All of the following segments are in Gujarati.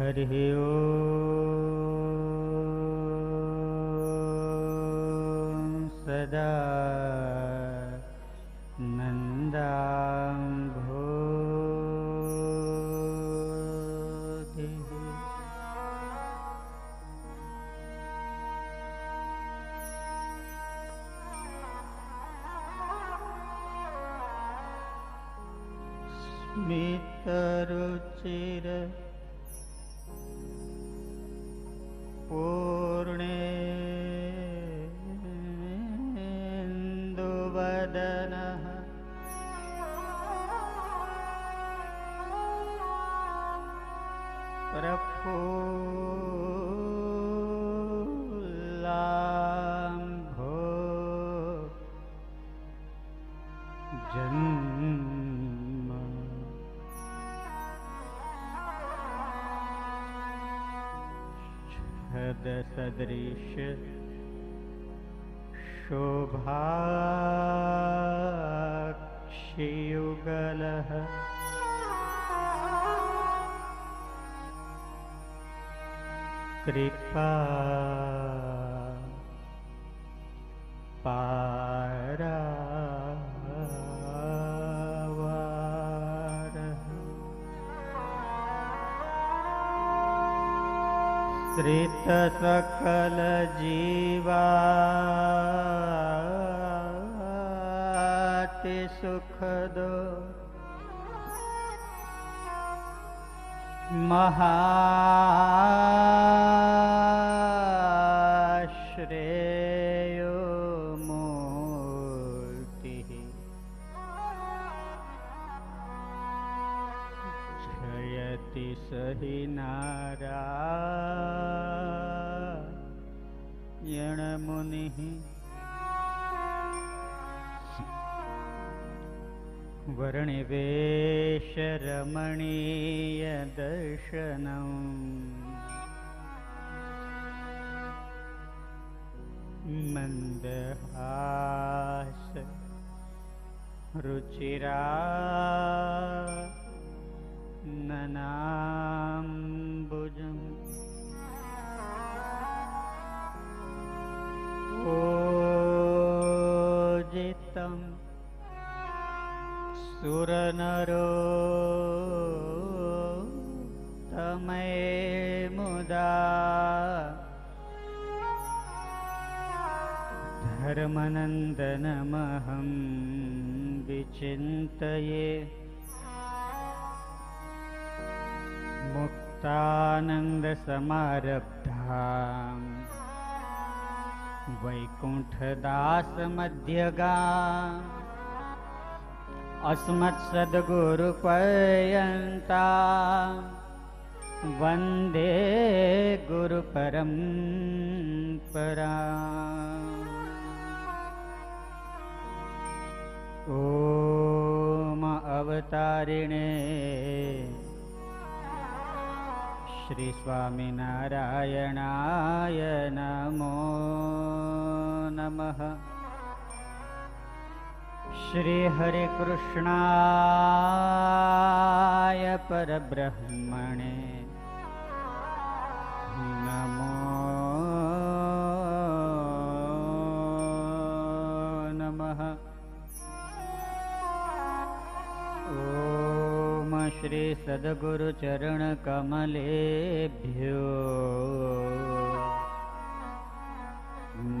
हरिः ॐ सदा जीवाति सुखदु। महा णिवेशरमणीयदर्शनम् मन्दहास रुचिरा नना सुरनरो तमये मुदा। धर्मनन्दनमहं विचिन्तये। मुक्तानन्दसमारब्धाम् वैकुण्ठदासमध्यगा अस्मत्सद्गुरुपर्यन्ता वन्दे गुरुपरं परा ॐ अवतारिणे श्रीस्वामिनारायणाय नमो नमः श्रीहरिकृष्णाय परब्रह्मणे नमो नमः। ॐ श्री सद्गुरुचरणकमलेभ्यो।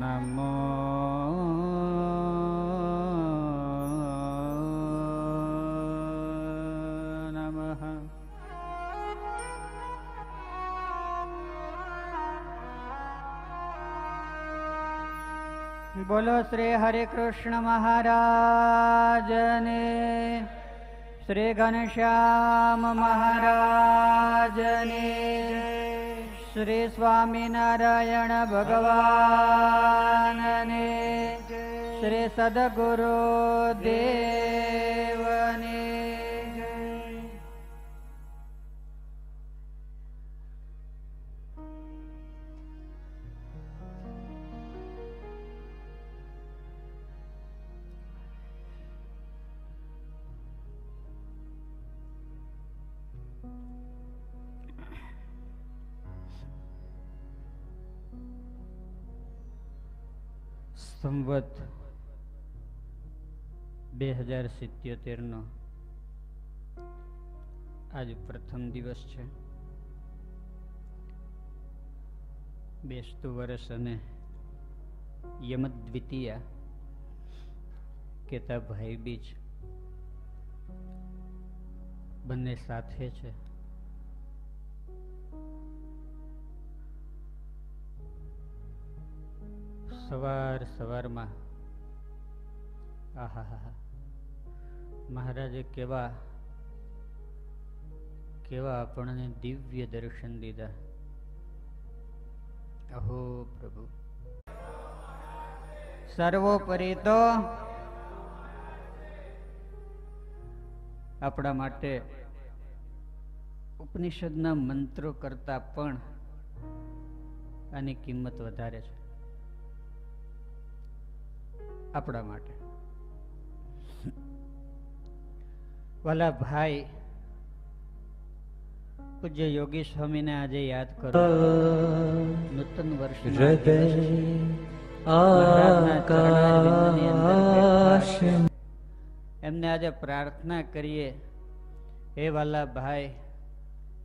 नमो नमः बोलो श्री हरे कृष्ण महाराज ने। श्री घनश्याम महाराज ने। श्री स्वामिनारायण भगवानने श्रीसद्गुरोदेवनि સંવત બે હજાર સિત્યોતેરનો આજ પ્રથમ દિવસ છે. બેસતું વર્ષ અને યમદ્વિતીયા કેતા ભાઈ બીજ બંને સાથે છે. સવાર સવારમાં. આહા મહારાજે કેવા કેવા આપણને દિવ્ય દર્શન દીધા. અહો પ્રભુ. સર્વોપરી તો આપણા માટે ઉપનિષદના મંત્રો કરતા પણ આની કિંમત વધારે છે. આપણા માટે. વાલા ભાઈ પૂજ્ય યોગી સ્વામીને આજે યાદ કરો. નૂતન વર્ષ એમને આજે પ્રાર્થના કરીએ. હે વાલા ભાઈ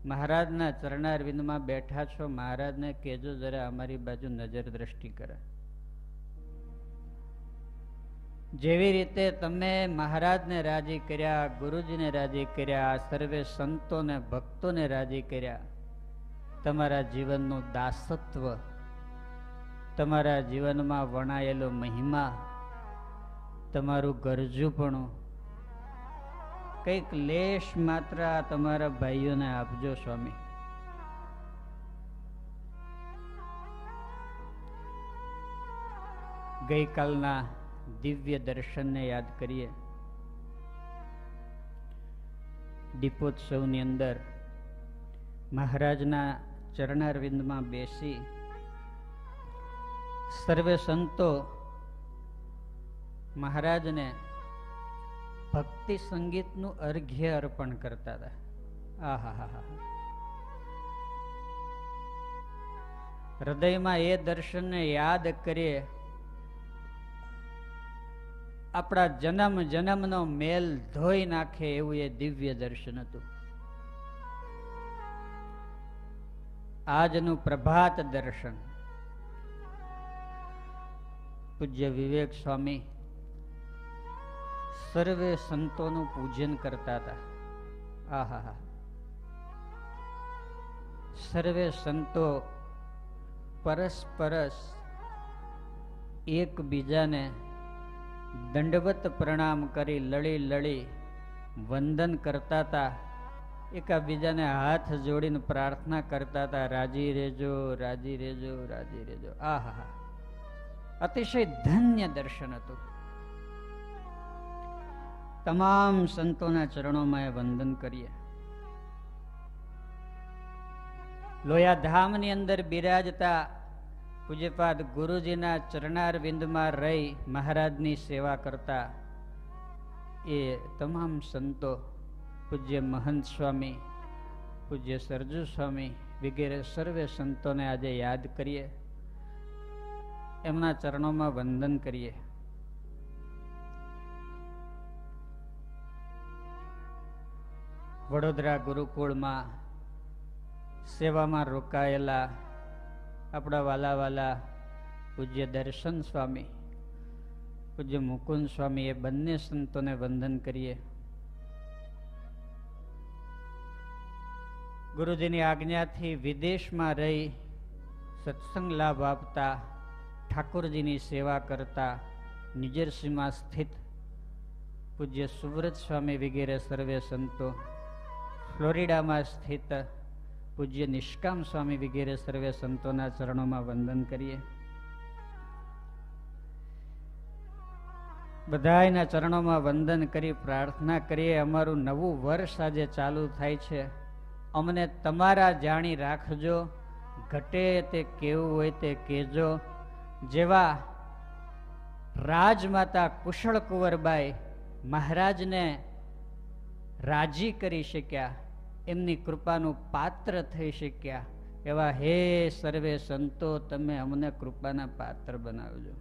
મહારાજના ચરણારવિંદમાં બેઠા છો. મહારાજને કેજો જરા અમારી બાજુ નજર દ્રષ્ટિ કરે. જેવી રીતે તમે મહારાજને રાજી કર્યા, ગુરુજીને રાજી કર્યા, સર્વે સંતોને, ભક્તોને રાજી કર્યા, તમારા જીવનનું દાસત્વ, તમારા જીવનમાં વણાયેલો મહિમા, તમારું ગરજુપણું, કંઈક લેશ માત્ર તમારા ભાઈઓને આપજો, સ્વામી. ગઈકાલના દિવ્ય દર્શનને યાદ કરીએ. દીપોત્સવની અંદર મહારાજના ચરણારવિંદમાં બેસી સર્વે સંતો મહારાજને ભક્તિ સંગીતનું અર્ઘ્ય અર્પણ કરતા હતા. આહા હા હા હૃદયમાં એ દર્શનને યાદ કરીએ આપણા જન્મ જન્મનો મેલ ધોઈ નાખે એવું એ દિવ્ય દર્શન હતું. આજનું પ્રભાત દર્શન. પૂજ્ય વિવેક સ્વામી સર્વે સંતોનું પૂજન કરતા હતા. આહા સર્વે સંતો પરસ્પરસ એકબીજાને દંડવત પ્રણામ કરી લડી લડી વંદન કરતા હતા એકાબીજાને હાથ જોડીને પ્રાર્થના કરતા હતા રાજી રેજો રાજી રેજો રાજી રેજો આહા અતિશય ધન્ય દર્શન હતું. તમામ સંતોના ચરણોમાં એ વંદન કરીએ. લોયા ધામની અંદર બિરાજતા પૂજ્યપાદ ગુરુજીના ચરણાર વિંદમાં રહી મહારાજની સેવા કરતા એ તમામ સંતો, પૂજ્ય મહંત સ્વામી, પૂજ્ય સરજુ સ્વામી વગેરે સર્વે સંતોને આજે યાદ કરીએ. એમના ચરણોમાં વંદન કરીએ. વડોદરા ગુરુકુળમાં સેવામાં રોકાયેલા આપણા વાલા વાલા પૂજ્ય દર્શન સ્વામી, પૂજ્ય મુકુંદ સ્વામી એ બંને સંતોને વંદન કરીએ. ગુરુજીની આજ્ઞાથી વિદેશમાં રહી સત્સંગ લાભ આપતા, ઠાકોરજીની સેવા કરતા નિજરસીમાં સ્થિત પૂજ્ય સુવ્રત સ્વામી વગેરે સર્વે સંતો ફ્લોરિડામાં સ્થિત પૂજ્ય નિષ્કામ સ્વામી વગેરે સર્વે સંતોના ચરણોમાં વંદન કરીએ. બધાના ચરણોમાં વંદન કરી પ્રાર્થના કરીએ. અમારું નવું વર્ષ આજે ચાલુ થાય છે. અમને તમારા જાણી રાખજો. ઘટે તે કેવું હોય તે કહેજો. જેવા રાજમાતા કુશળ કુંવરબાઈ મહારાજને રાજી કરી શક્યા. એમની કૃપાનું પાત્ર થઈ શક્યા. એવા, હે સર્વે સંતો, તમે અમને કૃપાના પાત્ર બનાવજો.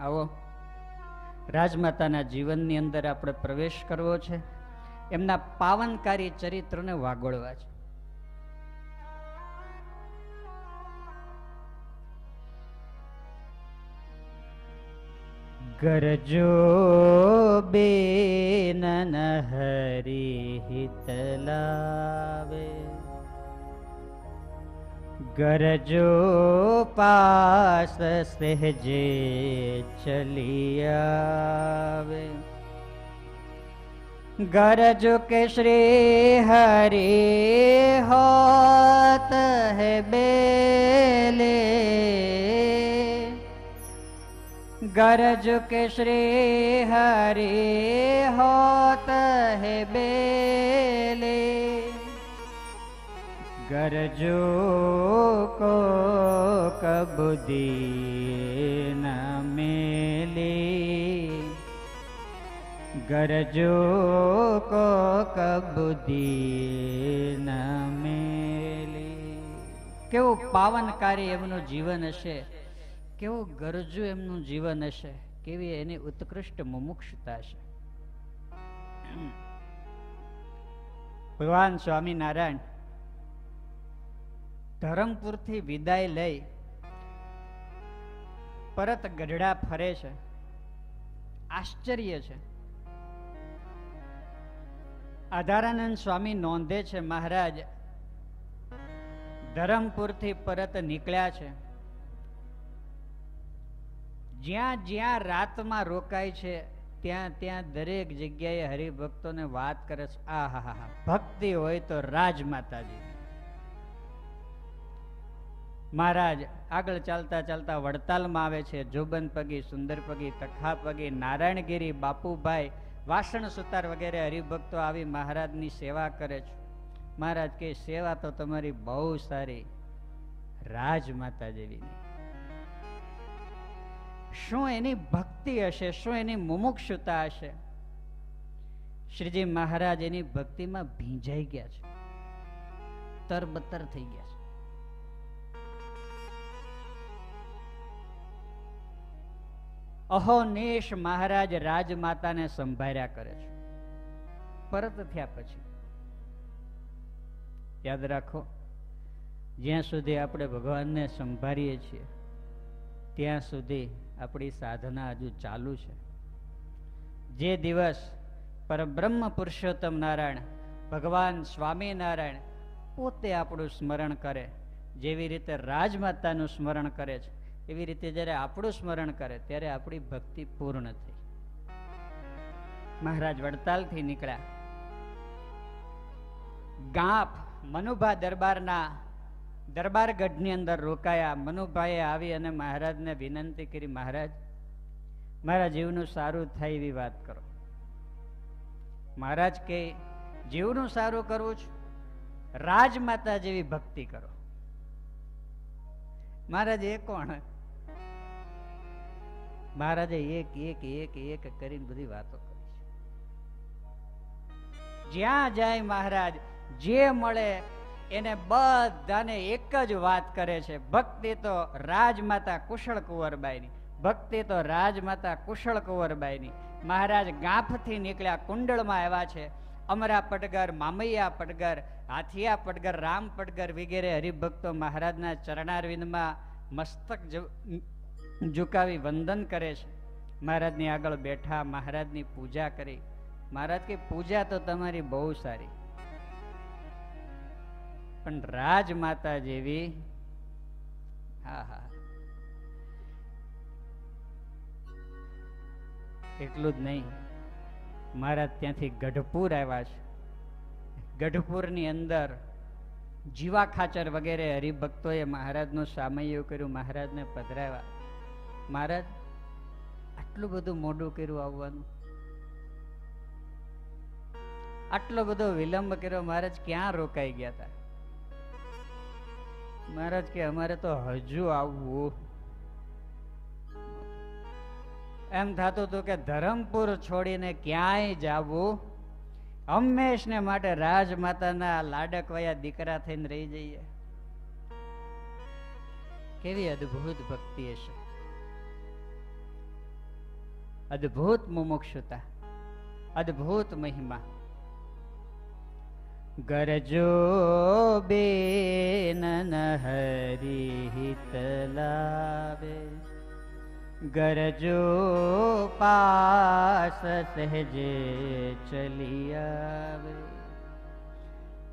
આવો. રાજમાતાના જીવનની અંદર આપણે પ્રવેશ કરવો છે. એમના પાવનકારી ચરિત્રને વાગોળવા છે. गरजो बेनन हरि हितलावे गरजो पास सहजे चलियावे। गरज के श्री हरि होत है बेले। गरज के श्री हरि होत है बेले गरजो को कब दिए न मेले गरजो को कब दिए ન મેલે કેવું પાવનકારી એમનું જીવન હશે કેવું ગરજુ એમનું જીવન હશે, કેવી એની ઉત્કૃષ્ટ મુમુક્ષતા છે ભગવાન સ્વામિનારાયણ ધરમપુરથી વિદાય લઈ પરત ગઢડા ફરે છે. આશ્ચર્ય છે. આધારાનંદ સ્વામી નોંધે છે મહારાજ, ધરમપુરથી પરત નીકળ્યા છે. જ્યાં જ્યાં રાતમાં રોકાય છે, ત્યાં ત્યાં દરેક જગ્યાએ હરિભક્તોને વાત કરે છે આ હા હા ભક્તિ હોય તો રાજ મહારાજ, આગળ ચાલતા ચાલતા વડતાલમાં આવે છે જોબન પગી, સુંદર પગી, તખા પગી, નારાયણગીરી, બાપુભાઈ, વાસણ સુતાર વગેરે હરિભક્તો આવી મહારાજની સેવા કરે છે. મહારાજ કે સેવા તો તમારી બહુ સારી, રાજ માતા શું એની ભક્તિ હશે? શું એની મુમુક્ષુતા હશે? શ્રીજી મહારાજ એની ભક્તિમાં ભીંજાઈ ગયા છે. તરબતર થઈ ગયા છે. અહોનેશ મહારાજ રાજમાતાને સંભાળ્યા કરે છે. પરત થયા પછી. યાદ રાખો, જ્યાં સુધી આપણે ભગવાનને સંભાળીએ છીએ ત્યાં સુધી આપણી સાધના હજુ ચાલુ છે. જે દિવસ પરબ્રહ્મ પુરુષોત્તમ નારાયણ, ભગવાન સ્વામિનારાયણ પોતે આપણું સ્મરણ કરે, જેવી રીતે રાજમાતાનું સ્મરણ કરે છે, એવી રીતે જ્યારે આપણું સ્મરણ કરે, ત્યારે આપણી ભક્તિ પૂર્ણ થઈ. મહારાજ વડતાલથી નીકળ્યા. ગાંપ મનુભા દરબારના દરબાર ગઢની અંદર રોકાયા. મનુભાઈએ આવી અને મહારાજને વિનંતી કરી, મહારાજ, મારા જીવનું સારું થાય એવી વાત કરો. મહારાજ કે, જીવનું સારું કરવું છું? રાજમાતા જેવી ભક્તિ કરો. મહારાજ, એ કોણ? મહારાજે એક એક એક એક કરીને બધી વાતો કરી છે. જ્યાં જાય મહારાજ, જે મળે એને બધાને એક જ વાત કરે છે, ભક્તિ તો રાજમાતા કુશળ કુંવરબાઈની, ભક્તિ તો રાજમાતા કુશળ કુંવરબાઈની. મહારાજ ગાંફથી નીકળ્યા, કુંડળમાં આવ્યા છે. અમરા પડગર મામૈયા પડગર હાથિયા પડગર રામ પડગર વગેરે હરિભક્તો મહારાજના ચરણારવિંદમાં મસ્તક ઝુકાવી વંદન કરે છે. મહારાજની આગળ બેઠા, મહારાજની પૂજા કરી. મહારાજ કે, પૂજા તો તમારી બહુ સારી. પણ રાજમાતા જેવી. હા હા. એટલું જ નહીં. મહારાજ ત્યાંથી ગઢપુર આવ્યા છે. ગઢપુરની અંદર જીવા ખાચર વગેરે હરિભક્તોએ મહારાજનું સામૈયું કર્યું, મહારાજને પધરાવ્યા. મહારાજ, આટલું બધું મોડું કર્યું આવવાનું? આટલો બધો વિલંબ કર્યો, મહારાજ ક્યાં રોકાઈ ગયા હતા મહારાજ કે અમારે તો હજુ આવવું. એમ થતું હતું કે ધરમપુર છોડીને ક્યાંય જવું. હંમેશને માટે રાજમાતાના લાડકવાયા દીકરા થઈને રહી જઈએ. કેવી અદ્ભુત ભક્તિ હશે. અદ્ભુત મુમુક્ષુતા, અદ્ભુત મહિમા. ગરજો બેન હરિહિત લાવે ગરજો પાસ સહેજે ચલી આવે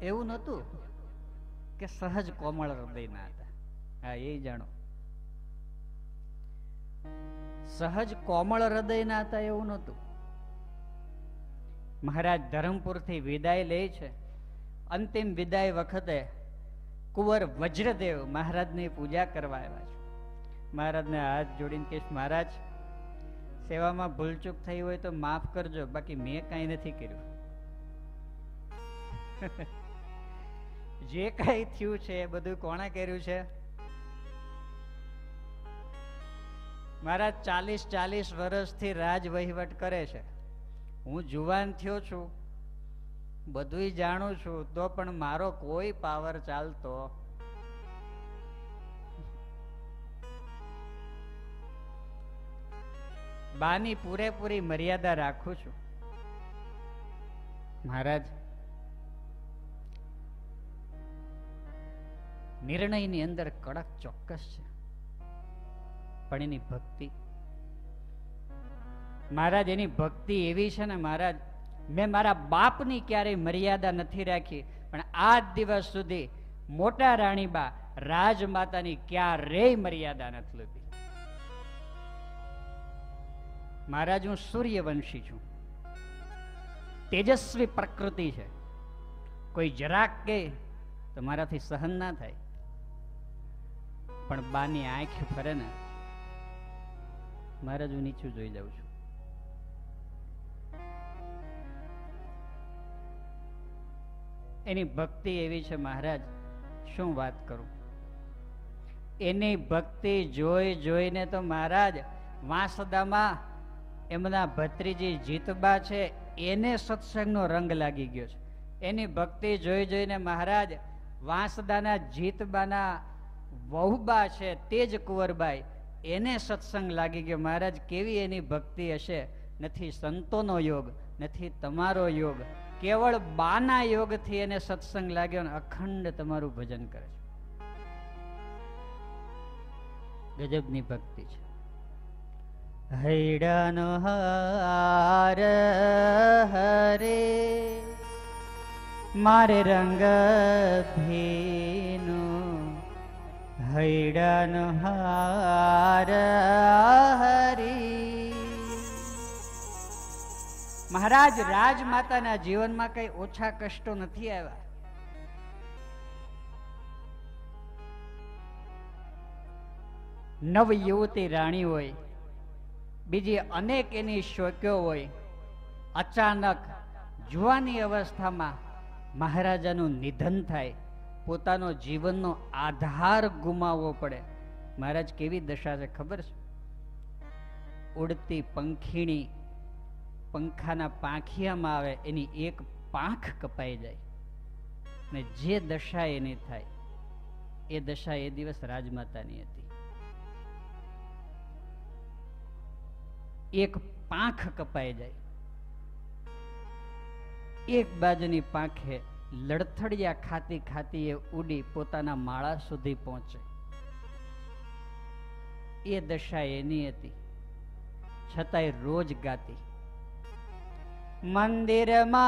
એવું નહોતું કે સહજ કોમળ હૃદયના હતા? હા, એ જાણો. સહજ કોમળ હૃદયના હતા એવું નહોતું મહારાજ ધરમપુરથી વિદાય લે છે. અંતિમ વિદાય વખતે કુંવર વજ્રદેવ મહારાજની પૂજા કરવા આવ્યા છે. મહારાજને હાથ જોડીને કહીશ, મહારાજ, સેવામાં ભૂલચૂક થઈ હોય તો માફ કરજો, બાકી મેં કાંઈ નથી કર્યું. જે કાંઈ થયું છે એ બધું કોણે કર્યું છે? મહારાજ ચાલીસ ચાલીસ વર્ષથી રાજ વહીવટ કરે છે. હું જુવાન થયો છું. બધુંય જાણું છું, તો પણ મારો કોઈ પાવર ચાલતો. બાની પૂરેપૂરી મર્યાદા રાખું છું. મહારાજ, નિર્ણયની અંદર કડક ચોક્કસ છે, પણ એની ભક્તિ. મહારાજ, એની ભક્તિ એવી છે ને મહારાજ મેં મારા બાપની ક્યારેય મર્યાદા નથી રાખી, પણ આજ દિવસ સુધી મોટા રાણીબા રાજમાતાની ક્યારેય મર્યાદા નથી લીધી મહારાજ, હું સૂર્યવંશી છું. તેજસ્વી પ્રકૃતિ છે. કોઈ જરાક કે તો મારાથી સહન ના થાય. પણ બાની આંખ ફરે ને, મહારાજ, હું નીચું જોઈ જાઉં છું. એની ભક્તિ એવી છે, મહારાજ, શું વાત કરું? એની ભક્તિ જોઈ જોઈને તો મહારાજ, વાંસદામાં એમના ભત્રીજી જીતબા છે, એને સત્સંગનો રંગ લાગી ગયો છે. એની ભક્તિ જોઈ જોઈને મહારાજ, વાંસદાના જીતબાના વહુબા છે તે જ કુંવરબાઈ, એને સત્સંગ લાગી ગયો. મહારાજ, કેવી એની ભક્તિ હશે? નથી સંતોનો યોગ, નથી તમારો યોગ કેવળ બાના યોગથી એને સત્સંગ લાગ્યો ને અખંડ તમારું ભજન કરે છે. ગજબની ભક્તિ છે. હૈડાનો હાર હરે, મારે રંગ ભીનો. હૈડાનો હાર હરી મહારાજ, રાજમાતાના જીવનમાં કઈ ઓછા કષ્ટો નથી આવ્યા. નવ યુવતી રાણી હોય, બીજી અનેક એની શોક્યો હોય, અચાનક જુવાની અવસ્થામાં મહારાજાનું નિધન થાય, પોતાનો જીવનનો આધાર ગુમાવવો પડે. મહારાજ, કેવી દશા છે ખબર છે? ઉડતી પંખીણી પંખાના પાંખિયામાં આવે, એની એક પાંખ કપાઈ જાય. ને જે દશા એની થાય, એ દશા એ દિવસ રાજમાતાની હતી. એક પાંખ કપાઈ જાય. એક બાજુની પાંખે લડથડિયા ખાતી ખાતી એ ઉડી પોતાના માળા સુધી પહોંચે. એ દશા એની હતી. છતાંય રોજ ગાતી. मिरमा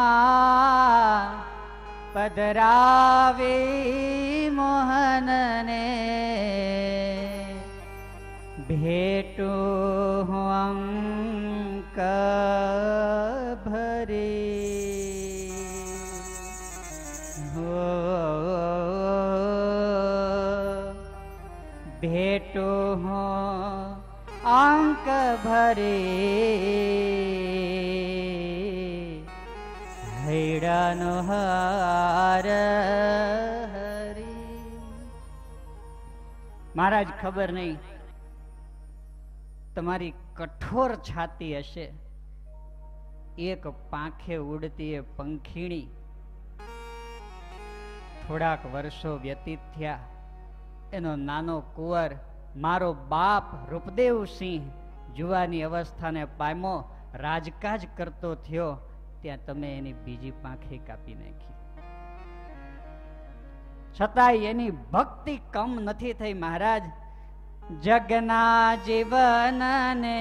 पदरावी मोहनने। भेटो अंक भरि। हो। भेटो हो अंक भरि। હૈડાનો હાર મહારાજ, ખબર નહીં. તમારી કઠોર છાતી હશે. એક પાંખે ઉડતી એ પંખીણી. થોડાક વર્ષો વ્યતીત થયા. એનો નાનો કુંવર, મારો બાપ રૂપદેવસિંહ જુવાની અવસ્થાને પામ્યો, રાજકાજ કરતો થયો. ત્યાં તમે એની બીજી પાંખે કાપી નાખી. છતાંય એની ભક્તિ કમ નથી થઈ મહારાજ. જગના જીવનને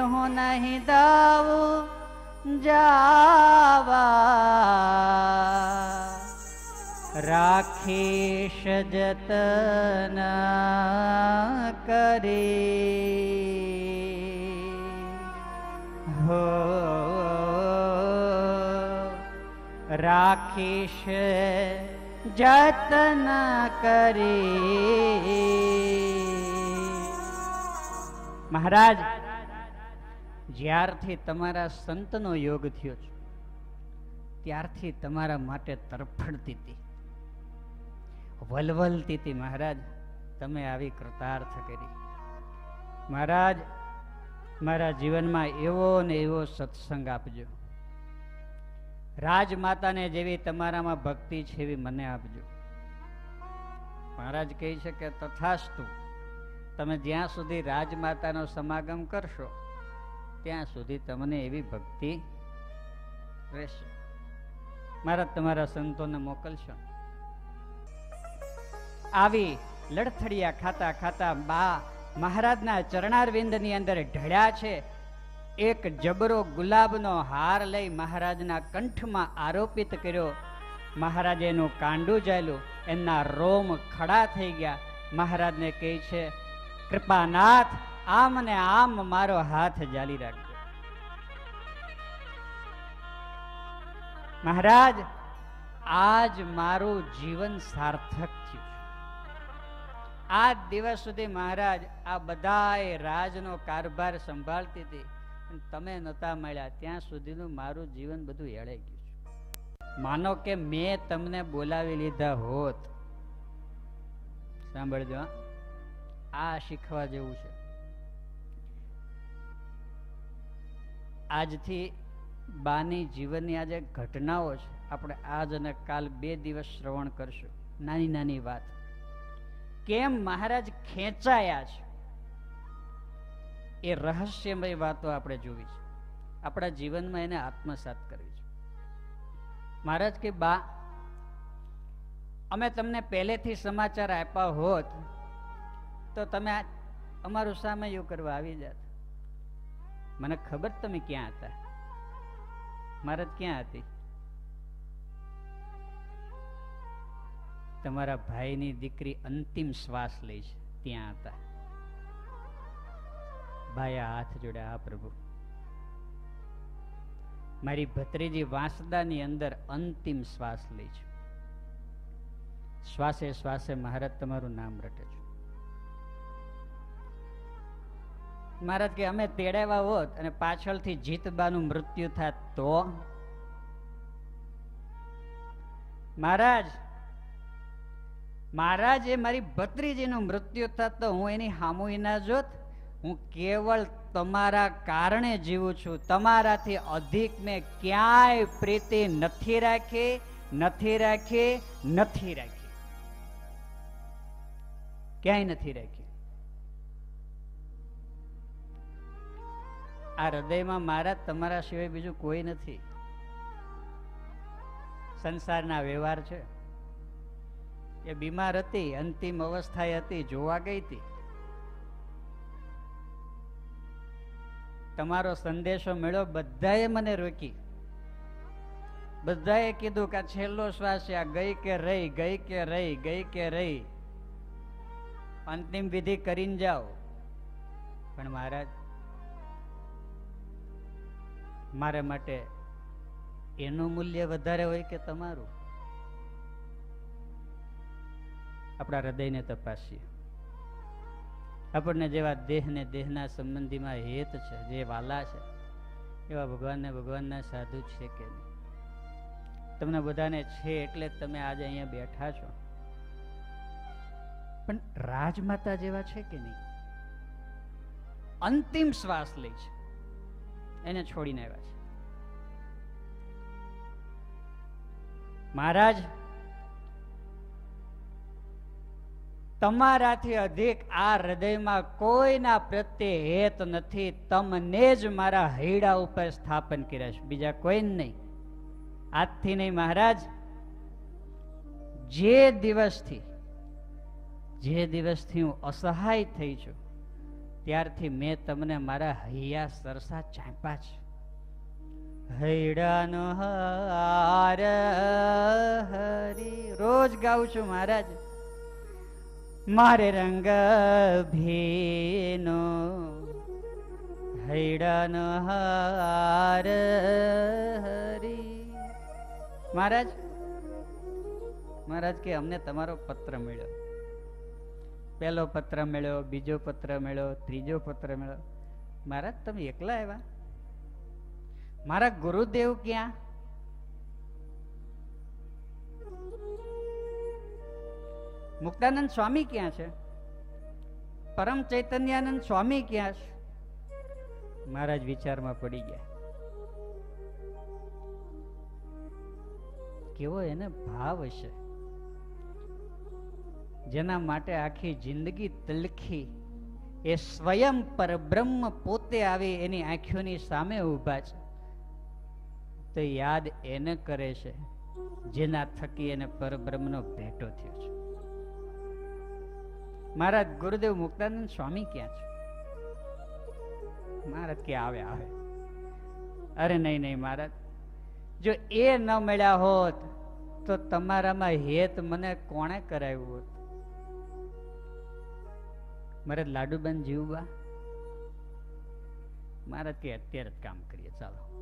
હું નહીં દઉં જાવા. રાખીશ જતન કરી. હો રાખીશ જતન કરી મહારાજ જ્યારથી તમારા સંતનો યોગ થયો છે ત્યારથી તમારા માટે તરફડતી હતી વલવલતી હતી મહારાજ તમે આવી કૃતાર્થ કરી મહારાજ મારા જીવનમાં એવો ને એવો સત્સંગ આપજો રાજમાતાને જેવી તમારામાં ભક્તિ છે એવી મને આપજો. મહારાજ કહે છે કે તથાસ્તુ, તમે જ્યાં સુધી રાજમાતાનો સમાગમ કરશો, ત્યાં સુધી તમને એવી ભક્તિ રહેશે. મારા તમારા સંતોને મોકલશો. આવી લડથડિયા ખાતા ખાતા બા મહારાજના ચરણારવિંદની અંદર ઢળ્યા છે. એક જબરો ગુલાબનો હાર લઈ મહારાજના કંઠમાં આરોપિત કર્યો. મહારાજે એનું કાંડું જાયલું, એમના રોમ ખડા થઈ ગયા. મહારાજને કહે છે, કૃપાનાથ, આમ ને આમ મારો હાથ જાલી રાખજો. મહારાજ, આજ મારું જીવન સાર્થક થયું આજ દિવસ સુધી મહારાજ આ બધાએ રાજનો કારભાર સંભાળતી હતી. તમે નતા મળ્યા. ત્યાં સુધીનું મારું જીવન બધું હેળાઈ ગયું છે. માનો કે મેં તમને બોલાવી લીધા હોત. સાંભળજો આ શીખવા જેવું છે. આજથી બાની જીવનની આજે ઘટનાઓ છે. આપણે આજ અને કાલ બે દિવસ શ્રવણ કરશું. નાની નાની વાત. કેમ મહારાજ ખેંચાયા છે? એ રહસ્યમય વાતો આપણે જોવી છે. આપણા જીવનમાં એને આત્મસાત કરવી છે. મહારાજ કે, બા, અમે તમને પહેલેથી સમાચાર આપ્યા હોત, તો તમે અમારું સામે યુ કરવા આવી જાત. મને ખબર તમે ક્યાં હતા? મહારાજ ક્યાં હતી? તમારા ભાઈની દીકરી અંતિમ શ્વાસ લે છે. ત્યાં હતા. ભાઈ, આ હાથ જોડે, આ પ્રભુ. મારી ભત્રીજી વાંસદાની અંદર અંતિમ શ્વાસ લે છે. શ્વાસે શ્વાસે મહારાજ તમારું નામ રટે છે. મહારાજ કે, અમે તેડાવ્યા હોત અને પાછળથી જીતબાનું મૃત્યુ થાત તો? મહારાજ મહારાજ એ મારી ભત્રીજીનું મૃત્યુ થાત તો હું એની હામુઈ ના જોત? હું કેવળ તમારા કારણે જીવું છું. તમારાથી અધિક મેં ક્યાંય પ્રીતિ નથી રાખી નથી રાખી નથી રાખી. ક્યાંય નથી રાખી. આ હૃદયમાં મારા તમારા સિવાય બીજું કોઈ નથી. સંસારના વ્યવહાર છે. એ બીમાર હતી, અંતિમ અવસ્થાએ હતી, જોવા ગઈ હતી. તમારો સંદેશો મળ્યો બધાએ મને રોકી. બધાએ કીધું કે આ છેલ્લો શ્વાસ આ ગઈ કે રહી, ગઈ કે રહી, ગઈ કે રહી. અંતિમ વિધિ કરીને જાઓ. પણ મહારાજ, મારા માટે એનું મૂલ્ય વધારે હોય કે તમારું? આપણા હૃદયને તપાસીએ. આપણને જેવા દેહ ને દેહના સંબંધીમાં હેત છે, જે વાલા છે, એવા ભગવાનને ભગવાનના સાધુ છે કે નહીં? તમને બધાને છે એટલે તમે આજે અહીંયા બેઠા છો. પણ રાજમાતા જેવા છે કે નહીં? અંતિમ શ્વાસ લે છે. એને છોડીને આવ્યા છે. મહારાજ તમારાથી અધિક આ હૃદયમાં કોઈના પ્રત્યે હેત નથી. તમને જ મારા હૈડા ઉપર સ્થાપન કર્યા છે. બીજા કોઈ નહીં. આજથી નહીં મહારાજ, જે દિવસથી જે દિવસથી હું અસહાય થઈ છું, ત્યારથી મેં તમને મારા હૈયા સરસા ચાંપા છે. હૈડાનો હાર હરી. રોજ ગાઉં છું મહારાજ. મારે રંગ ભીનો, હૈડાનો હાર હરી. મહારાજ મહારાજ કે અમને તમારો પત્ર મળ્યો. પહેલો પત્ર મળ્યો, બીજો પત્ર મળ્યો, ત્રીજો પત્ર મળ્યો. મહારાજ, તમે એકલા આવ્યા? મારા ગુરુદેવ ક્યાં? મુક્તાનંદ સ્વામી ક્યાં છે? પરમ ચૈતન્યાનંદ સ્વામી ક્યાં છે? મહારાજ વિચારમાં પડી ગયા. કેવો એને ભાવ હશે. જેના માટે આખી જિંદગી તલખી. એ સ્વયં પરબ્રહ્મ પોતે આવી એની આંખોની સામે ઊભા છે. તો યાદ એને કરે છે, જેના થકી એને પરબ્રહ્મનો ભેટો થયો છે. મહારાજ ગુરુદેવ મુક્તાનંદ સ્વામી ક્યાં છે? મહારાજ કે આવે આવે. અરે નહીં નહીં, મહારાજ. જો એ ન મળ્યા હોત, તો તમારામાં હેત મને કોણે કરાવ્યું હોત? મારે લાડુબેન જીવવા? મહારાજ કે, અત્યારે જ કામ કરીએ, ચાલો.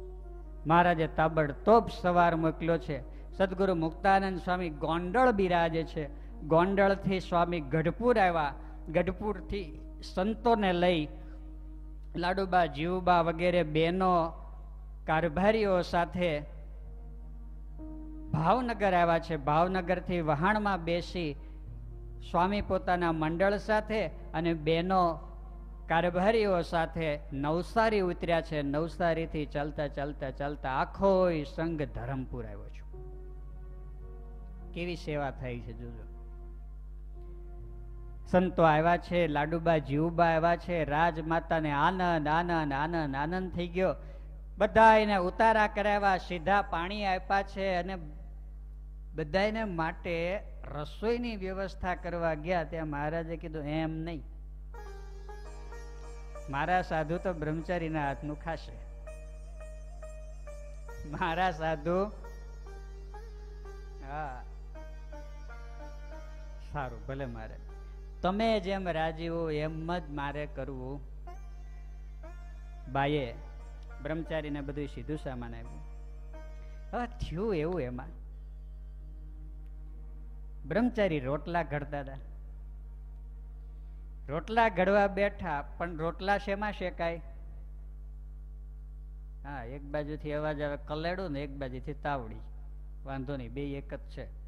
મહારાજે તાબડતોબ સવાર મોકલ્યો છે. સદગુરુ મુક્તાનંદ સ્વામી ગોંડળ બિરાજે છે. ગોંડળથી સ્વામી ગઢપુર આવ્યા. ગઢપુરથી સંતોને લઈ લાડુબા, જીવબા વગેરે બહેનો કારભારીઓ સાથે ભાવનગર આવ્યા છે. ભાવનગરથી વહાણમાં બેસી સ્વામી પોતાના મંડળ સાથે અને બહેનો કારભારીઓ સાથે નવસારી ઉતર્યા છે. નવસારીથી ચાલતા ચાલતા ચાલતા આખો સંઘ ધરમપુર આવ્યો છું. કેવી સેવા થઈ છે, જોજો. સંતો આવ્યા છે, લાડુબા, જીવબા આવ્યા છે, રાજમાતાને આનંદ આનંદ આનંદ આનંદ થઈ ગયો. બધા એને ઉતારા કરાવ્યા સીધા પાણી આપ્યા છે અને બધાને માટે રસોઈની વ્યવસ્થા કરવા ગયા. ત્યાં મહારાજે કીધું, એમ નહીં. મારા સાધુ તો બ્રહ્મચારીના હાથનું ખાશે. મારા સાધુ, હા. સારું, ભલે મારે તમે જેમ રાજી હો, એમ જ મારે કરવું. બાએ બ્રહ્મચારીને બધું સીધું સામાન આવ્યું હવે થયું એવું એમાં. બ્રહ્મચારી રોટલા ઘડતા હતા. રોટલા ઘડવા બેઠા, પણ રોટલા શેમાં શેકાય? હા, એક બાજુથી અવાજ આવે, કલેડું ને એક બાજુથી તાવડી. વાંધો નહીં, બે એક જ છે.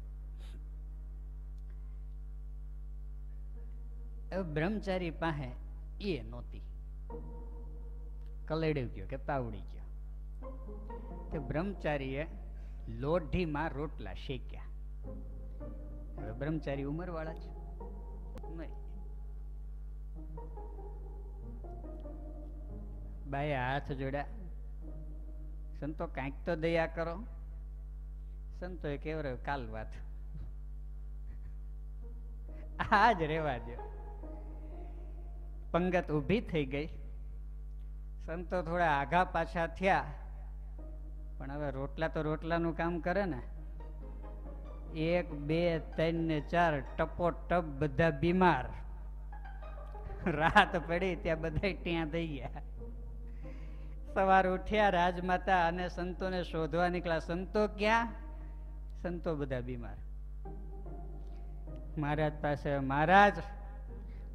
હવે બ્રહ્મચારી પાસે એ નહોતી. કલેડ્યું ગયો કે તાવડી ગયો. તે બ્રહ્મચારીએ લોઢીમાં રોટલા શેક્યા. હવે બ્રહ્મચારી ઉંમરવાળા છે. બાએ હાથ જોડ્યા. સંતો કાંઈક તો દયા કરો. સંતોએ કેવરાયું કાલ વાત. આજ રહેવા દો પંગત ઊભી થઈ ગઈ. સંતો થોડા આઘા પાછા થયા. પણ હવે રોટલા તો રોટલાનું કામ કરે ને. એક, બે, ત્રણ ને ચાર ટપો ટપ બધા બીમાર. રાત પડી ત્યાં બધા ત્યાં થઈ ગયા. સવાર ઉઠ્યા રાજમાતા અને સંતોને શોધવા નીકળ્યા, સંતો ક્યાં? સંતો બધા બીમાર. મહારાજ પાસે, મહારાજ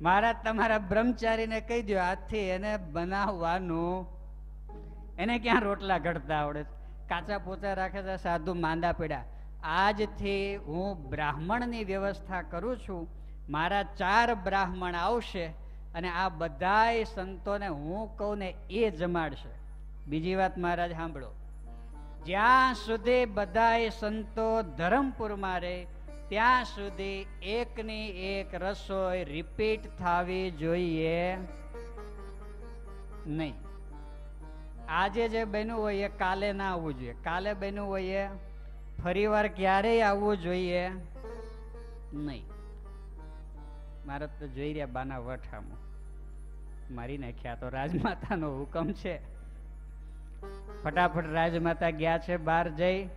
મહારાજ, તમારા બ્રહ્મચારીને કહી દો હાથથી એને બનાવવાનું. એને ક્યાં રોટલા ઘડતા આવડે? કાચા પોતા રાખે છે, સાધુ માંદા પડ્યા. આજથી હું બ્રાહ્મણની વ્યવસ્થા કરું છું. મારા ચાર બ્રાહ્મણ આવશે અને આ બધાય સંતોને હું કહું ને એ જમાડશે. બીજી વાત મહારાજ, સાંભળો. જ્યાં સુધી બધાય સંતો ધરમપુરમાં રહે ત્યાં સુધી એકની એક રસોઈ રિપીટ થવી જોઈએ નહીં. આજે જે બન્યું હોય એ કાલે ના આવવું જોઈએ. કાલે બન્યું હોય એ ફરીવાર ક્યારેય આવવું જોઈએ નહીં. મારે તો જોઈ રહ્યા બાના વઠામાં. મારી નાખ્યા તો રાજમાતાનો હુકમ છે. ફટાફટ રાજમાતા ગયા છે, બહાર જઈ.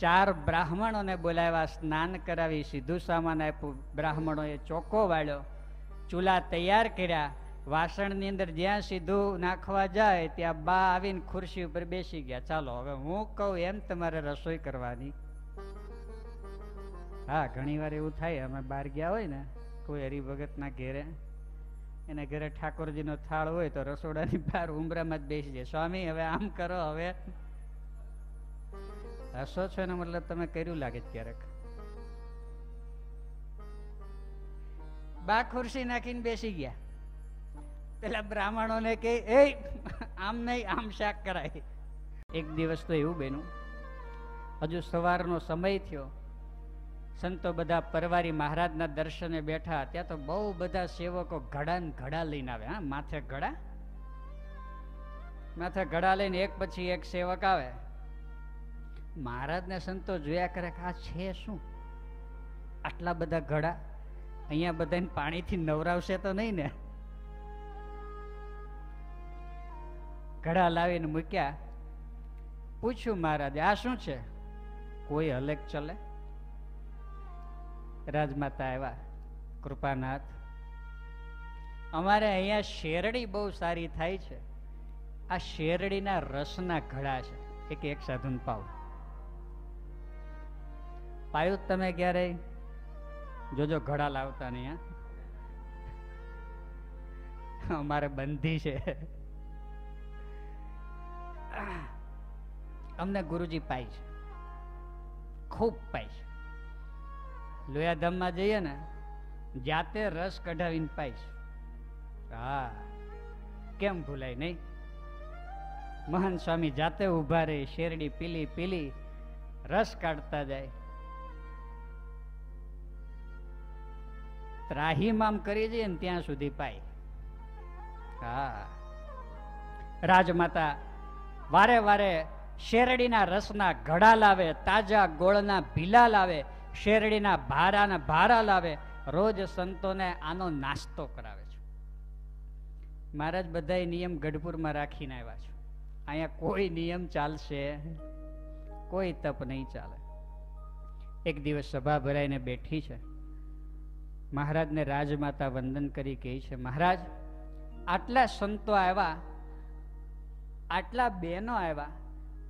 ચાર બ્રાહ્મણોને બોલાવ્યા, સ્નાન કરાવી, સીધું સામાન આપ્યું. બ્રાહ્મણોએ ચોખ્ખો વાળ્યો, ચૂલા તૈયાર કર્યા. વાસણની અંદર જ્યાં સીધું નાખવા જાય, ત્યાં બા આવીને ખુરશી ઉપર બેસી ગયા. ચાલો, હવે હું કહું, એમ તમારે રસોઈ કરવાની. હા ઘણીવાર એવું થાય, અમે બહાર ગયા હોય ને, કોઈ હરિભગતના ઘેરે, એના ઘરે ઠાકોરજીનો થાળ હોય તો રસોડાની બહાર ઉમરામાં જ બેસી જાય. સ્વામી, હવે આમ કરો, હવે હસો છો એનો મતલબ તમે કર્યું લાગે ક્યારેક. બા ખુરશી નાખીને બેસી ગયા. પેલા બ્રાહ્મણોને કે એ, આમ નહીં, આમ શાક કરાય. એક દિવસ તો એવું બેનું હજુ સવારનો સમય થયો. સંતો બધા પરવારી મહારાજના દર્શને બેઠા ત્યાં તો બહુ બધા સેવકો ઘડા ને ઘડા લઈને આવે હા, માથે ઘડા. માથે ઘડા લઈને એક પછી એક સેવક આવે. મહારાજને સંતો જોયા કરે કે આ છે શું? આટલા બધા ઘડા અહીંયા બધાને પાણીથી નવરાવશે તો નહીં ને? ઘડા લાવીને મૂક્યા. પૂછ્યું મહારાજ, આ શું છે? કોઈ હલેક ચલે? રાજમાતા આવ્યા, કૃપાનાથ, અમારે અહીંયા શેરડી બહુ સારી થાય છે. આ શેરડીના રસના ઘડા છે. એક એક સાધુન પાવ. પાયું તમે ક્યારેય? જોજો ઘડા લાવતા નહીં અમારે બંધી છે. અમને ગુરુજી પાય છે. ખૂબ પાય છે. લોયાધામમાં જઈએ ને, જાતે રસ કઢાવીને પાય છે. હા, કેમ ભૂલાય નહીં? મહાન સ્વામી જાતે ઊભા રહી, શેરડી પીલી પીલી, રસ કાઢતા જાય. ત્રાહીમામ કરી જઈએ ને ત્યાં સુધી પાય. હા. રાજમાતા, વારે વારે શેરડીના રસના ઘડા લાવે, તાજા ગોળના ભીલા લાવે, શેરડીના ભારાના ભારા લાવે, રોજ સંતોને આનો નાસ્તો કરાવે છે. મહારાજ બધા નિયમ ગઢપુરમાં રાખીને આવ્યા છે. અહીંયા કોઈ નિયમ ચાલશે, કોઈ તપ નહીં ચાલે. એક દિવસ સભા ભરાઈને બેઠી છે. મહારાજને રાજમાતા વંદન કરી કહે છે, મહારાજ, આટલા સંતો આવ્યા, આટલા બહેનો આવ્યા,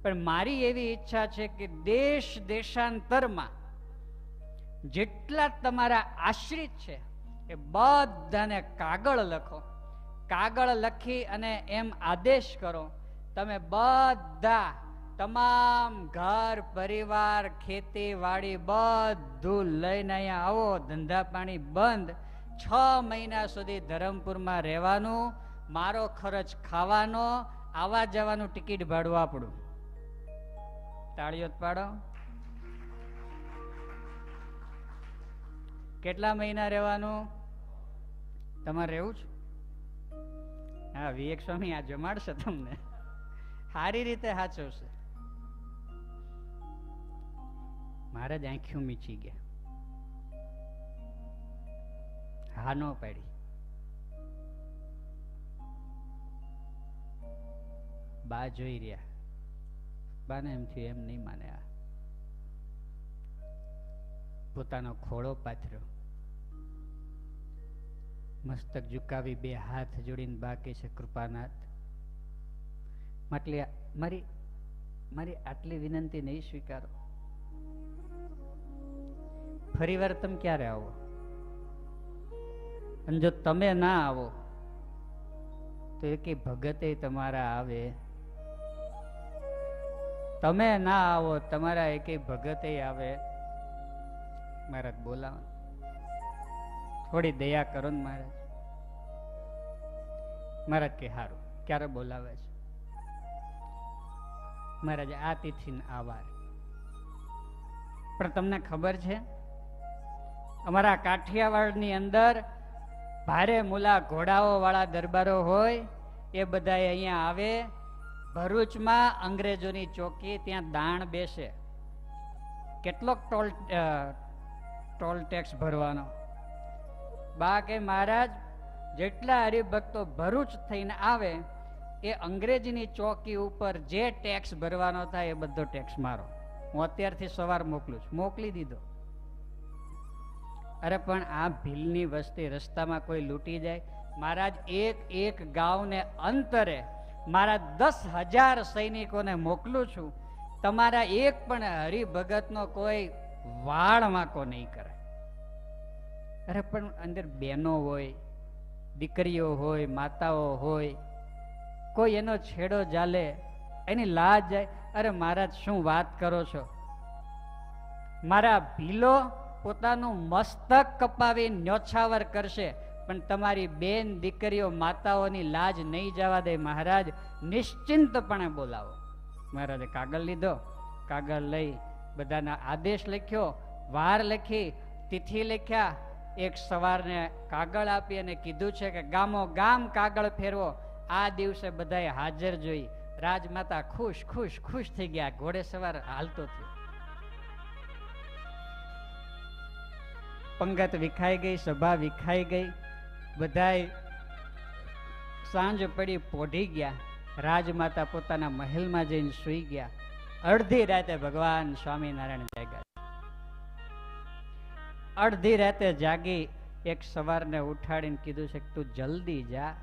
પણ મારી એવી ઈચ્છા છે કે દેશ દેશાંતરમાં જેટલા તમારા આશ્રિત છે, એ બધાને કાગળ લખો. કાગળ લખી અને એમ આદેશ કરો, તમે બધા તમામ ઘર, પરિવાર ખેતી વાડી બધું લઈને અહીંયા આવો. ધંધા પાણી બંધ. છ મહિના સુધી ધરમપુરમાં રહેવાનું. મારો ખર્ચ ખાવાનો. આવા જવાનું ટિકિટ ભાડું આપણું. તાળીઓ પાડો. કેટલા મહિના રહેવાનું? તમારે રહેવું છે? હા વિવેક સ્વામી આ જમાડશે તમને. સારી રીતે સાચવશે મહારાજ આંખ્યું મીચી ગયા. હા ન પાડી. બા જોઈ રહ્યા. બાને એમ થયું એમ નહીં માને આ. પોતાનો ખોળો પાથર્યો. મસ્તક ઝુકાવી બે હાથ જોડીને બાકી છે, કૃપાનાથ, માટલી મારી મારી આટલી વિનંતી નહીં સ્વીકારો. ફરી વાર તમે ક્યારે આવો? અને જો તમે ના આવો, તો એ કે ભગતે તમારા આવે. તમે ના આવો, તમારા એકે ભગતે આવે. મહારાજ, બોલાવો. થોડી દયા કરો ને મહારાજ. મહારાજ કે સારું ક્યારે બોલાવે છે? મહારાજ, આ તિથિ આવાર પણ તમને ખબર છે અમારા કાઠિયાવાડની અંદર ભારે મુલા ઘોડાઓ વાળા દરબારો હોય, એ બધા અહીંયા આવે. ભરૂચમાં અંગ્રેજોની ચોકી ત્યાં દાણ બેસે. કેટલોક ટોલ ટોલ ટેક્સ ભરવાનો. બા કે મહારાજ, જેટલા હરિભક્તો ભરૂચ થઈને આવે, એ અંગ્રેજીની ચોકી ઉપર જે ટેક્સ ભરવાનો થાય એ બધો ટેક્સ મારો. હું અત્યારથી સવાર મોકલું છું. મોકલી દીધો. અરે પણ આ ભીલની વસ્તી રસ્તામાં કોઈ લૂંટી જાય? મહારાજ, એક એક ગાંવને અંતરે મારા દસ હજાર સૈનિકોને મોકલું છું. તમારા એક પણ હરિભગતનો કોઈ વાળ વાંકો નહીં કરે. અરે પણ અંદર બહેનો હોય, દીકરીઓ હોય, માતાઓ હોય, કોઈ એનો છેડો ચાલે એની લાજ જાય. અરે મહારાજ, શું વાત કરો છો? મારા ભીલો પોતાનું મસ્તક કપાવી ન્યોછાવર કરશે. પણ તમારી બેન દીકરીઓ માતાઓની લાજ નહીં જવા દે મહારાજ, નિશ્ચિંતપણે બોલાવો. મહારાજે કાગળ લીધો. કાગળ લઈ બધાના આદેશ લખ્યો. વાર લખી, તિથિ લખ્યા. એક સવારને કાગળ આપી અને કીધું છે કે ગામો ગામ કાગળ ફેરવો. આ દિવસે બધાએ હાજર જોઈ. રાજમાતા ખુશ ખુશ ખુશ થઈ ગયા. ઘોડે સવાર હાલતો થયો. પંગત વિખાઈ ગઈ સભા વિખાઈ ગઈ. બધાય સાંજ પડી પોઢી ગયા. રાજમાતા પોતાના મહેલમાં જઈને સૂઈ ગયા. અડધી રાતે ભગવાન સ્વામિનારાયણ જાગ્યા. અડધી રાતે જાગી, એક સવારને ઉઠાડીને કીધું છે તું જલ્દી જા.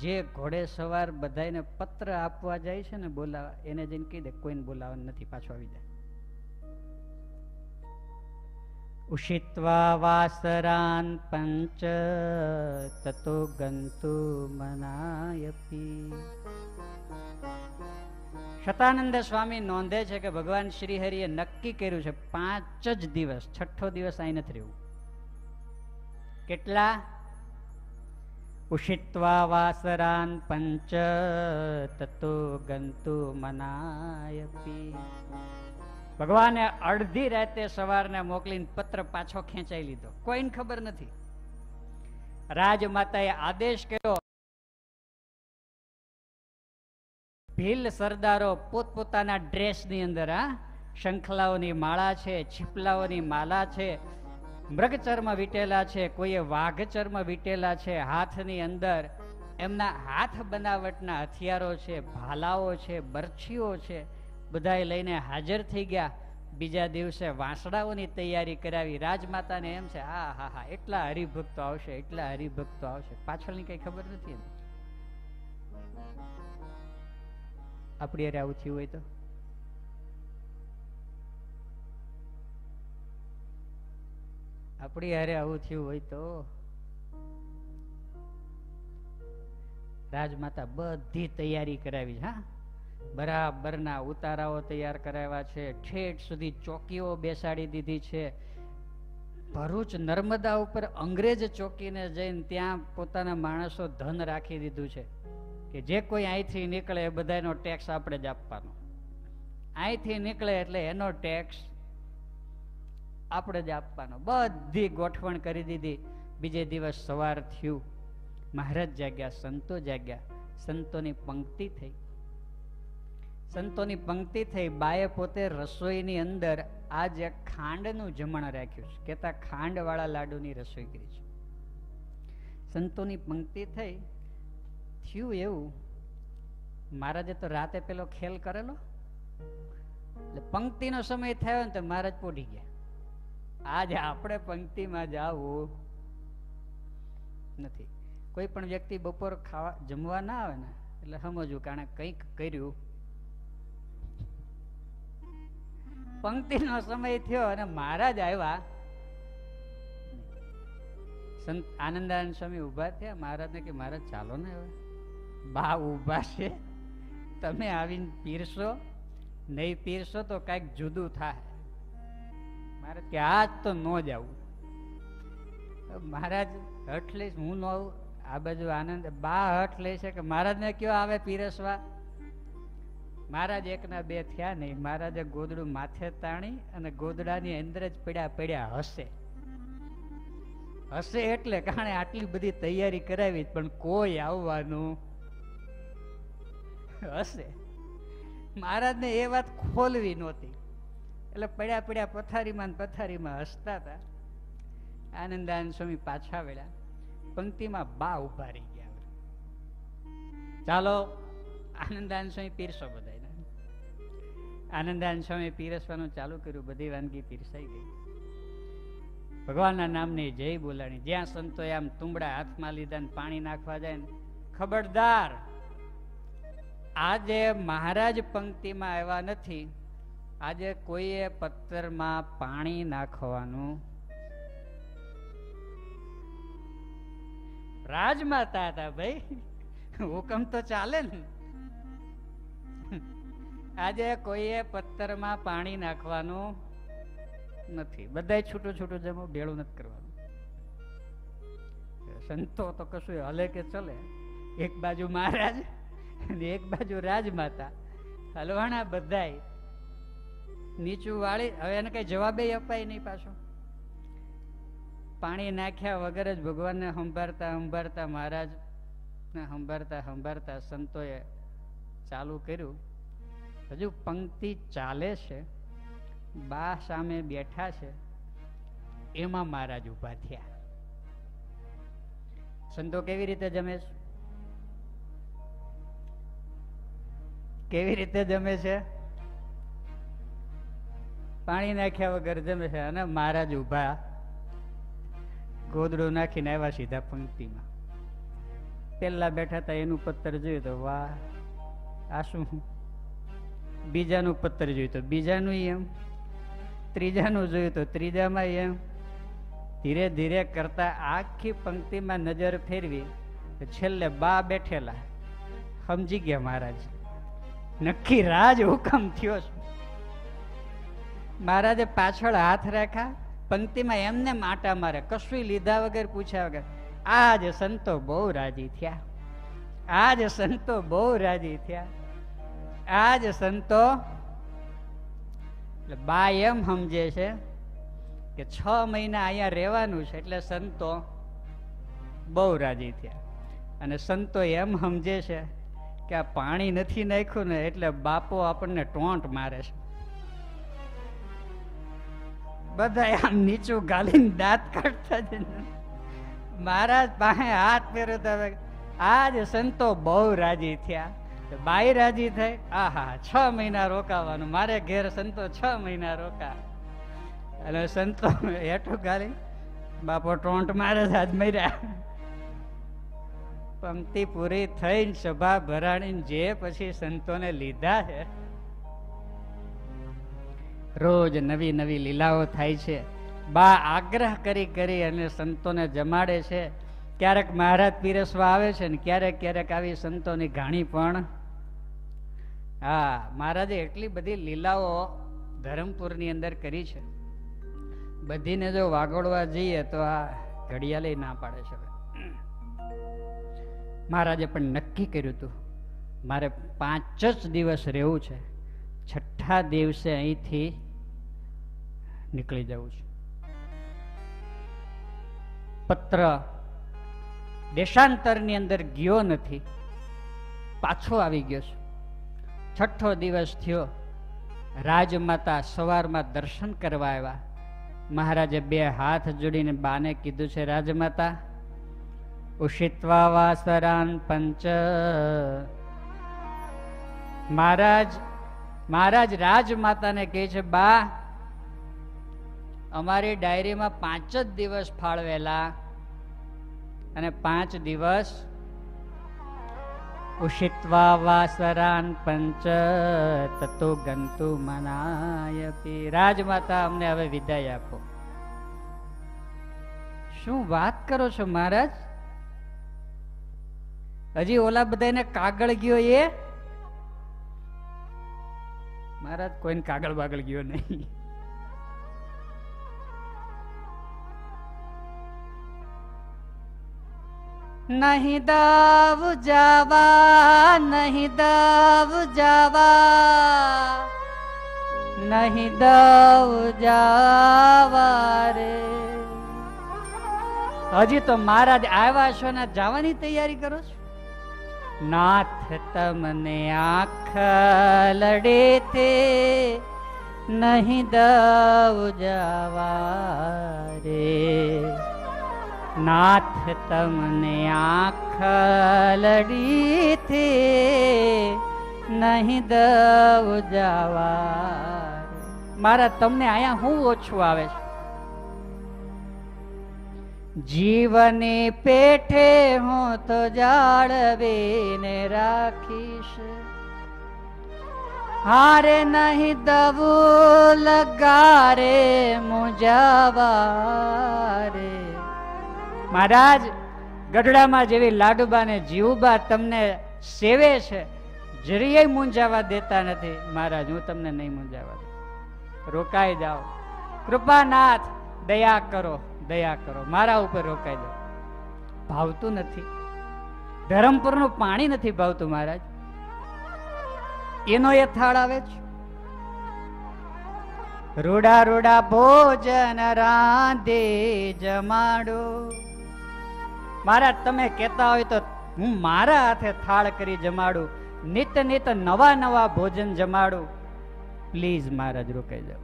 જે ઘોડે સવાર બધાને પત્ર આપવા જાય છે ને બોલાવા, એને જઈને કહી દે, કોઈને બોલાવવાનું નથી, પાછો આવી જાય ઉષિત્વા વાસરાન પંચ તતો ગંતુ મનાયપી શતાનંદ સ્વામી નોંધે છે કે ભગવાન શ્રી હરિએ નક્કી કર્યું છે પાંચ જ દિવસ છઠ્ઠો દિવસ અહીં નથી રહ્યું કેટલા ઉષિત્વા વાસરાન પંચ તતો ગંતુ મનાયપી ભગવાને અડધી રાતે સવારને મોકલીને પત્ર પાછો ખેંચાઈ લીધો. કોઈને ખબર નથી. રાજમાતાએ આદેશ કર્યો. ભીલ સરદારો પોતપોતાના ડ્રેસની અંદર આ શંખલાઓની માળા છે, છીપલાઓની માલા છે, મૃગચર્મ વીટેલા છે, કોઈએ વાઘચર્મ વીટેલા છે, હાથની અંદર એમના હાથ બનાવટના હથિયારો છે, ભાલાઓ છે, બરછીઓ છે બધાએ લઈને હાજર થઈ ગયા. બીજા દિવસે વાંસડાઓની તૈયારી કરાવી. રાજમાતાને એમ છે, હા હા હા, એટલા હરિભક્તો આવશે, એટલા હરિભક્તો આવશે. પાછળની કઈ ખબર નથી આપણી અરે આવું થયું હોય તો? આપણી હારે આવું થયું હોય તો? રાજમાતા બધી તૈયારી કરાવી હા? બરાબરના ઉતારાઓ તૈયાર કરાવ્યા છે. ઠેઠ સુધી ચોકીઓ બેસાડી દીધી છે. ભરૂચ નર્મદા ઉપર અંગ્રેજ ચોકીને જઈને ત્યાં પોતાના માણસો ધન રાખી દીધું છે કે જે કોઈ અહીંથી નીકળે એ બધાનો ટેક્સ આપણે જ આપવાનો. અહીંથી નીકળે એટલે એનો ટેક્સ આપણે જ આપવાનો. બધી ગોઠવણ કરી દીધી. બીજે દિવસ સવાર થયું. મહારાજ જાગ્યા, સંતો જાગ્યા. સંતોની પંક્તિ થઈ. સંતોની પંક્તિ થઈ, બાએ પોતે રસોઈની અંદર આજે ખાંડનું જમણ રાખ્યું છે, કેતા ખાંડવાળા લાડુની રસોઈ કરી છે. સંતોની પંક્તિ થઈ, થયું એવું, મહારાજે તો રાતે પેલો ખેલ કરેલો, એટલે પંક્તિનો સમય થયો ને તો મહારાજ પોઢી ગયા. આજે આપણે પંક્તિમાં જાવું નથી. કોઈ પણ વ્યક્તિ બપોર ખાવા જમવા ના આવે ને, એટલે સમજવું કારણ કંઈક કર્યું. પંક્તિનો સમય થયો અને મહારાજ આવ્યા. સંત આનંદાનંદ સ્વામી ઊભા થયા. મહારાજને કે, મહારાજ, ચાલો ને હવે. બા, ઊભા છે. તમે આવીને પીરશો નહીં પીરશો તો કાંઈક જુદું થાય. મહારાજ કે, આજ તો ન જાવું મહારાજ હઠ લઈશ, હું ન આવું. આ બાજુ આનંદ, બા હઠ લે છે કે, મહારાજને કયો આવે પીરસવા? મહારાજ એકના બે થયા નહીં મહારાજે ગોદડું માથે તાણી અને ગોદડાની અંદર જ પડ્યા પડ્યા હશે. હશે એટલે કારણે આટલી બધી તૈયારી કરાવી પણ કોઈ આવવાનું હશે. મહારાજને એ વાત ખોલવી નહોતી. એટલે પડ્યા પડ્યા પથારીમાં પથારીમાં હસતા હતા. આનંદાનંદ સ્વામી પાછા વળ્યા. પંક્તિમાં બા ઊભા રહી ગયા. ચાલો, આનંદાનંદ સ્વામી પીરસો બધાને આનંદાનંદ સ્વામી પીરસવાનું ચાલુ કર્યું, બધી વાનગી પીરસાઈ ગઈ. ભગવાનના નામની જય બોલાણી. જ્યાં સંતોએ આમ તુંબડા હાથમાં લીધા ને પાણી નાખવા જાય ને, ખબરદાર, આજે મહારાજ પંક્તિમાં આવ્યા નથી. આજે કોઈએ પથ્થરમાં પાણી નાખવાનું રાજમાતા હતા ભાઈ. હુકમ તો ચાલે ને. આજે કોઈએ પથ્થરમાં પાણી નાખવાનું નથી. બધા છૂટું છૂટું જમો ભેળું નથી કરવાનું. સંતો તો કશું હલે કે ચલે. એક બાજુ મહારાજ અને એક બાજુ રાજમાતા. હલવાણા બધાય. નીચું વાળી, હવે એને કઈ જવાબે અપાય નહીં પાછો. પાણી નાખ્યા વગર જ ભગવાનને સંભાળતા સંભાળતા મહારાજ ને સંભાળતા સંભાળતા સંતોએ ચાલુ કર્યું. હજુ પંક્તિ ચાલે છે, બા સામે બેઠા છે, એમાં મહારાજ ઊભા થયા. સંતો કેવી રીતે જમે છે? કેવી રીતે જમે છે? પાણી નાખ્યા વગર જમે છે અને મહારાજ ઊભા ગોદડું નાખીને આવ્યા સીધા પંક્તિમાં. પેલા બેઠા હતા એનું પત્તર જોયું તો વાહ, આ શું? બીજાનું પત્તર જોયું તો બીજાનું એમ, ત્રીજાનું જોયું તો ત્રીજામાં એમ. ધીરે ધીરે કરતા આખી પંક્તિમાં નજર ફેરવી છેલ્લે બા બેઠેલા. સમજી ગયા મહારાજ. નક્કી રાજ હુકમ થયો છે. મહારાજે પાછળ હાથ રાખ્યા, પંક્તિમાં એમને માટા મારે કશું લીધા વગર પૂછ્યા વગર, આજ સંતો બહુ રાજી થયા. આજ સંતો બહુ રાજી થયા. આજ સંતો, એટલે બા એમ સમજે છે કે છ મહિના અહીંયા રહેવાનું છે એટલે સંતો બહુ રાજી થયા. અને સંતો એમ સમજે છે કે આ પાણી નથી નાખ્યું ને એટલે બાપો આપણને ટોંટ મારે છે. બધા આમ નીચું ગાલીને દાંત કાઢતા જ મહારાજ પાસે હાથ પહેર્યો આ જ સંતો બહુ રાજી થયા. બાઈ રાજી થઈ? આહા, છ મહિના રોકાવાનું. મારે ઘેર સંતો છ મહિના રોકા. અને સંતો હેઠું ગાલી બાપો ટોંટ મારે આજ મર્યા. પંક્તિ પૂરી થઈને સભા ભરાણીને જે પછી સંતોને લીધા છે, રોજ નવી નવી લીલાઓ થાય છે. બા આગ્રહ કરી કરી અને સંતોને જમાડે છે. ક્યારેક મહારાજ પીરસવા આવે છે ને ક્યારેક ક્યારેક આવી સંતોની ઘાણી પણ હા, મહારાજે એટલી બધી લીલાઓ ધરમપુરની અંદર કરી છે. બધીને જો વાગોડવા જઈએ તો આ ઘડિયાળે ના પાડે છે મહારાજે પણ નક્કી કર્યું હતું, મારે પાંચ જ દિવસ રહેવું છે. છઠ્ઠા દિવસે અહીંથી નીકળી જવું છે. પત્ર દેશાંતરની અંદર ગયો નથી, પાછો આવી ગયો છે. છઠ્ઠો દિવસ થયો. રાજમાતા સવારમાં દર્શન કરવા આવ્યા. મહારાજે બે હાથ જોડીને બાને કીધું છે, રાજમાતા ઉષિત્વા વાસરાન પંચ. મહારાજ મહારાજ રાજમાતાને કહે છે, બા, અમારી ડાયરીમાં પાંચ જ દિવસ ફાળવેલા અને પાંચ દિવસ ઉષિત્વા વાસરાન પંચ તતો ગંતુ મનાયપી રાજમાતા અમને હવે વિદાય આપો। શું વાત કરો છો મહારાજ? હજી ઓલા બધાને કાગળ ગયો એ? મહારાજ, કોઈને કાગળ બાગળ ગયો નહીં. નહીં દાવ જાવા, નહીં દાવ જાવા. નહીં દાવ જાવા રે. હજી તો મહારાજ આવ્યા છો ને જવાની તૈયારી કરો છો? નાથ તમને આંખ લડે તે નહીં દવ જવા રે. નાથ તમને આંખ લડી થે નહીં દવ જવા મારા તમને અહીંયા હું ઓછું આવે છે જીવની પેઠે હું તો જાળવીને રાખીશ હારે નહીં દવું લગારે મુજાવારે મહારાજ, ગઢડામાં જેવી લાડુબા ને જીવબા તમને સેવે છે, જરીય મૂંઝાવા દેતા નથી. મહારાજ, હું તમને નહીં મૂંઝાવા દઉં. રોકાઈ જાઓ. કૃપાનાથ, દયા કરો દયા કરો. મારા ઉપર રોકાઈ દો ભાવતું નથી. ધરમપુરનું પાણી નથી ભાવતું, મહારાજ. એનો એ થાળ આવે છે. રૂડા રૂડા ભોજન રાંધે જમાડો. મહારાજ, તમે કહેતા હોય તો હું મારા હાથે થાળ કરી જમાડું. નિત નિત નવા નવા ભોજન જમાડું. પ્લીઝ મહારાજ, રોકાઈ જાઓ.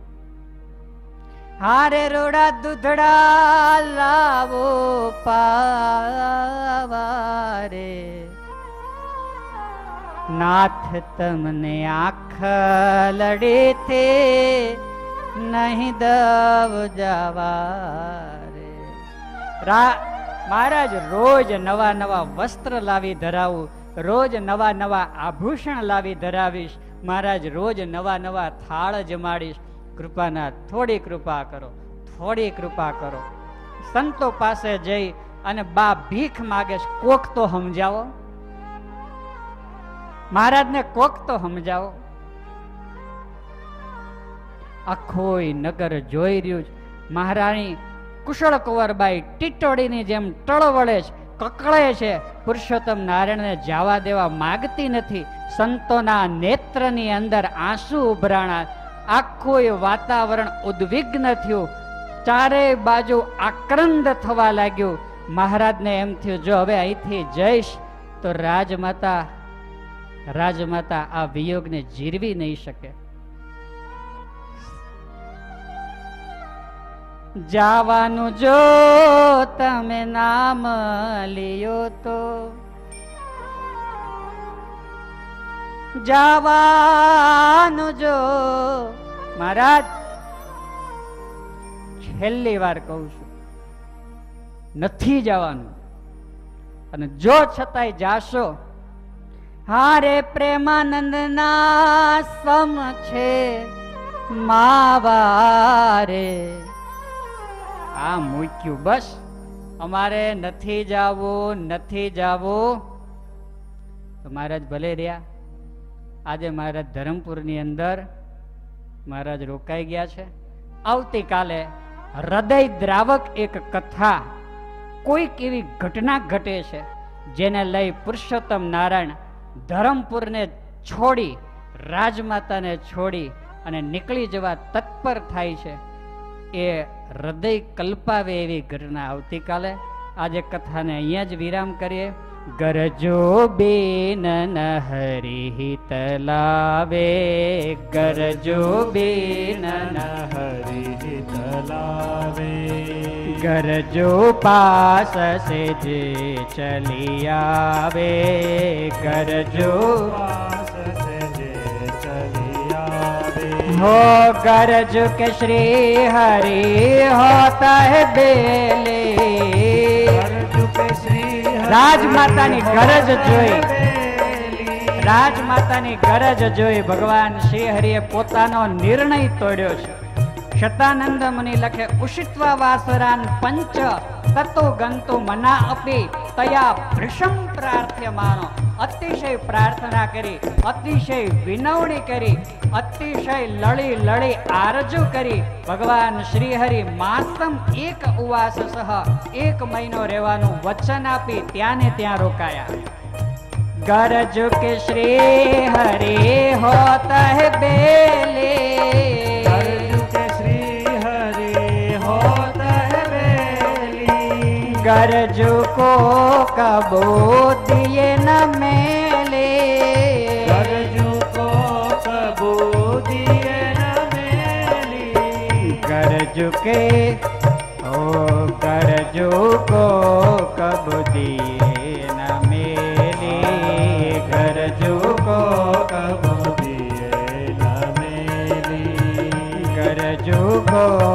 હારે રોડા દૂધડા લાવો પાવારે. નાથ તમને આંખ લડે તે નહીં દવ જવારે. રા મહારાજ રોજ નવા નવા વસ્ત્ર લાવી ધરાવું, રોજ નવા નવા આભૂષણ લાવી ધરાવીશ, મહારાજ રોજ નવા નવા થાળ જમાડીશ. કૃપાના, થોડી કૃપા કરો, થોડી કૃપા કરો. સંતો પાસે જઈ અને બા ભીખ માગે છે, કોક તો સમજાવો. મહારાજને કોક તો સમજાવો. આખોય નગર જોઈ રહ્યું છે. મહારાણી કુશળ કુંવરબાઈ ટીટોડીની જેમ ટળવળે છે, કકળે છે. પુરુષોત્તમ નારાયણને જવા દેવા માગતી નથી. સંતોના નેત્રની અંદર આંસુ ઉભરાણા. આખું વાતાવરણ ઉદ્વિગ્ન થયું. ચારેય બાજુ આક્રંદ થવા લાગ્યું. મહારાજને એમ થયું, જો હવે અહીંથી જઈશ, તો રાજમાતા રાજમાતા આ વિયોગને જીરવી નહીં શકે. જાવાનું જો તમે નામ લિયો તો. જાવાનું જો મહારાજ, છેલ્લી વાર કહું છું, નથી જવાનું. અને જો છતાંય જાશો, હારે પ્રેમાનંદ ના સમ છે માવારે આ મૂક્યું. બસ. અમારે નથી જાવું નથી જાવું. તો મહારાજ ભલે રહ્યા. આજે મહારાજ ધરમપુરની અંદર મહારાજ રોકાઈ ગયા છે. આવતીકાલે હૃદય દ્રાવક એક કથા કોઈક એવી ઘટના ઘટે છે, જેને લઈ પુરુષોત્તમ નારાયણ ધરમપુરને છોડી, રાજમાતાને છોડી અને નીકળી જવા તત્પર થાય છે. એ હૃદય કલ્પાવે એવી ઘટના આવતીકાલે. આજે કથાને અહીંયા જ વિરામ કરીએ. ગરજો બેન હરી તલાવે ગરજો બેન હરી તલાવે ગરજો પાસ સે જે ચલી આવે. ગરજો પાસ हो गरज के श्री हरि होता है बेले અર્જુકે શ્રી હરિ રાજમાતાની ગરજ જોઈ બેલી. રાજમાતાની ગરજ જોઈ ભગવાન શ્રી હરિએ પોતાનો નિર્ણય તોડ્યો છે શતાનંદ મુનિ લખે ઉષિત્વા વાસરાન પંચ તતો ગંતુ મના અપી તયા પ્રાર્થ્યમાનો અતિશય પ્રાર્થના કરી અતિશય વિનવણી કરી અતિશય લળી લળી આરજુ કરી ભગવાન શ્રીહરિ માતમ એક ઉવાસ સહ એક મહિનો રહેવાનું વચન આપી ત્યાં ને ત્યાં રોકાયા ગરજ કે શ્રી હરે હોત બેલે गरजू को कबो दिए न मेले। गरजू को कबू दिए न मेली। गरजू के ओ गरजू को कब दिए न मेले। गरजू को कब दिए न मेली। गरजू को